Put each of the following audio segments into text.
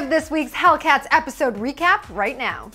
give this week's Hellcats episode recap right now.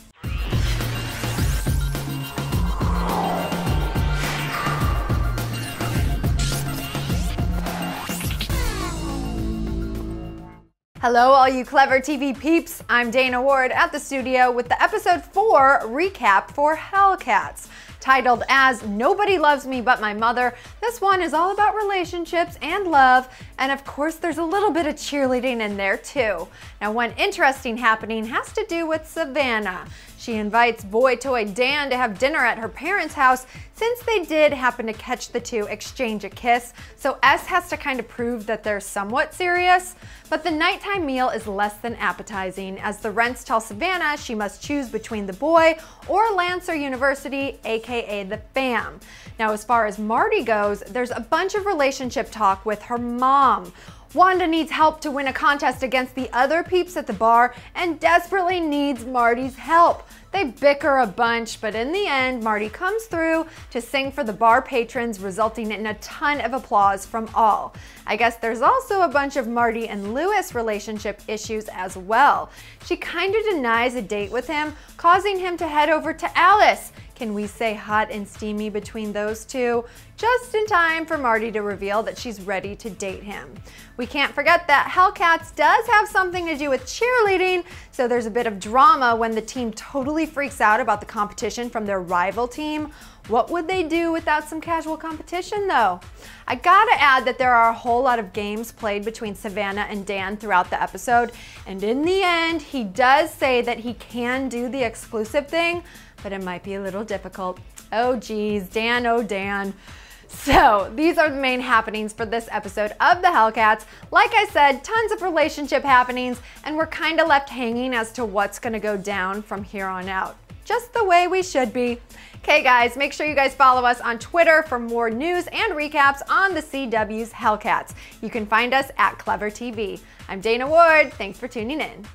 Hello, all you Clevver TV peeps. I'm Dana Ward at the studio with the episode 4 recap for Hellcats. Titled as Nobody Loves Me But My Mother, this one is all about relationships and love, and of course, there's a little bit of cheerleading in there too. Now, one interesting happening has to do with Savannah. She invites boy toy Dan to have dinner at her parents' house since they did happen to catch the two exchange a kiss, so S has to kind of prove that they're somewhat serious. But the nighttime meal is less than appetizing as the Rents tell Savannah she must choose between the boy or Lancer University, aka the fam. Now, as far as Marti goes, there's a bunch of relationship talk with her mom. Wanda needs help to win a contest against the other peeps at the bar and desperately needs Marti's help. They bicker a bunch, but in the end, Marti comes through to sing for the bar patrons, resulting in a ton of applause from all. I guess there's also a bunch of Marti and Lewis relationship issues as well. She kind of denies a date with him, causing him to head over to Alice. Can we say hot and steamy between those two? Just in time for Marti to reveal that she's ready to date him. We can't forget that Hellcats does have something to do with cheerleading, so there's a bit of drama when the team totally freaks out about the competition from their rival team. What would they do without some casual competition though? I gotta add that there are a whole lot of games played between Savannah and Dan throughout the episode, and in the end, he does say that he can do the exclusive thing, but it might be a little difficult. Oh geez, Dan, oh Dan. So, these are the main happenings for this episode of the Hellcats. Like I said, tons of relationship happenings, and we're kind of left hanging as to what's going to go down from here on out. Just the way we should be. Okay, guys, make sure you guys follow us on Twitter for more news and recaps on the CW's Hellcats. You can find us at Clevver TV. I'm Dana Ward. Thanks for tuning in.